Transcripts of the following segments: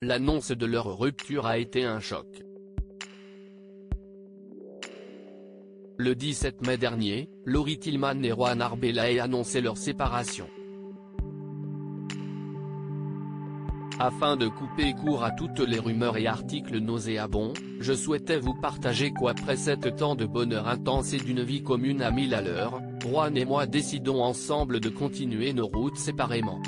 l'annonce de leur rupture a été un choc. Le 17 mai dernier, Laurie Tillman et Juan Arbelae annonçaient leur séparation. Afin de couper court à toutes les rumeurs et articles nauséabonds, je souhaitais vous partager qu'après sept temps de bonheur intense et d'une vie commune à mille à l'heure, Juan et moi décidons ensemble de continuer nos routes séparément.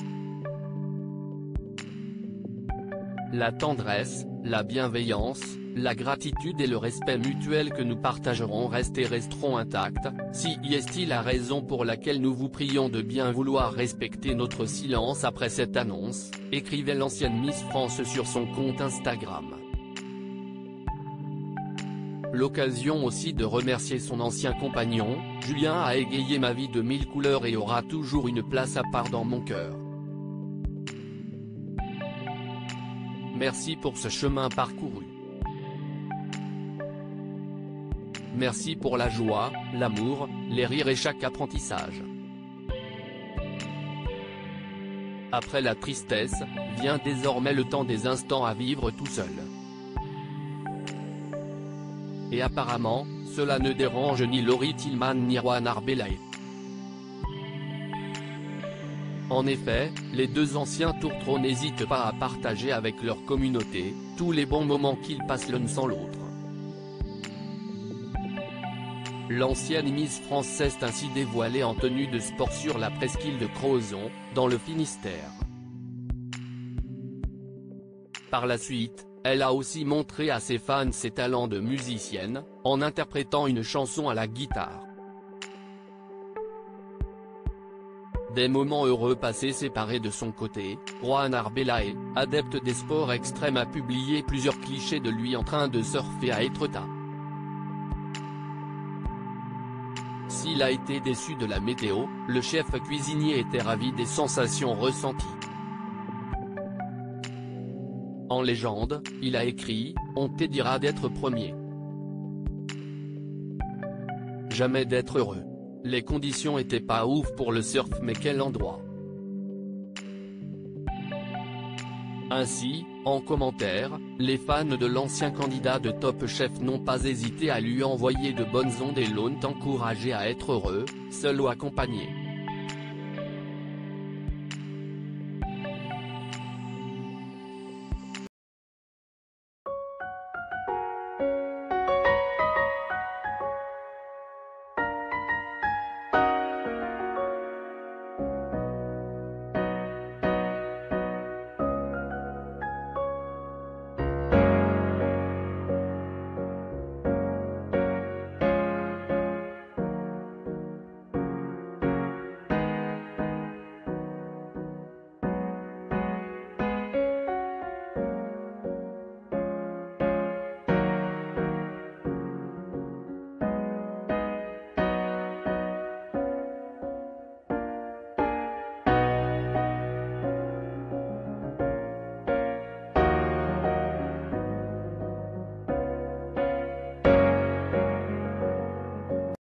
La tendresse, la bienveillance, la gratitude et le respect mutuel que nous partagerons restent et resteront intacts, si y est-il la raison pour laquelle nous vous prions de bien vouloir respecter notre silence après cette annonce, écrivait l'ancienne Miss France sur son compte Instagram. L'occasion aussi de remercier son ancien compagnon, Julien a égayé ma vie de mille couleurs et aura toujours une place à part dans mon cœur. Merci pour ce chemin parcouru. Merci pour la joie, l'amour, les rires et chaque apprentissage. Après la tristesse, vient désormais le temps des instants à vivre tout seul. Et apparemment, cela ne dérange ni Laurie Tillman ni Juan Arbelae. En effet, les deux anciens tourtereaux n'hésitent pas à partager avec leur communauté, tous les bons moments qu'ils passent l'un sans l'autre. L'ancienne Miss France s'est ainsi dévoilée en tenue de sport sur la presqu'île de Crozon, dans le Finistère. Par la suite, elle a aussi montré à ses fans ses talents de musicienne, en interprétant une chanson à la guitare. Des moments heureux passés séparés de son côté, Juan Arbelae, adepte des sports extrêmes a publié plusieurs clichés de lui en train de surfer à Etretat. S'il a été déçu de la météo, le chef cuisinier était ravi des sensations ressenties. En légende, il a écrit, on te dira d'être premier. Jamais d'être heureux. Les conditions étaient pas ouf pour le surf mais quel endroit. Ainsi, en commentaire, les fans de l'ancien candidat de Top Chef n'ont pas hésité à lui envoyer de bonnes ondes et l'ont encouragé à être heureux, seul ou accompagné.